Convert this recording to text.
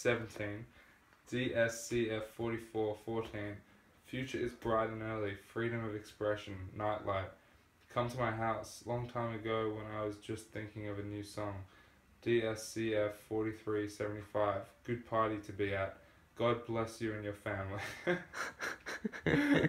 17. DSCF 44 14. Future is bright and early, freedom of expression, nightlight. Come to my house, long time ago when I was just thinking of a new song. DSCF 4375. Good party to be at. God bless you and your family.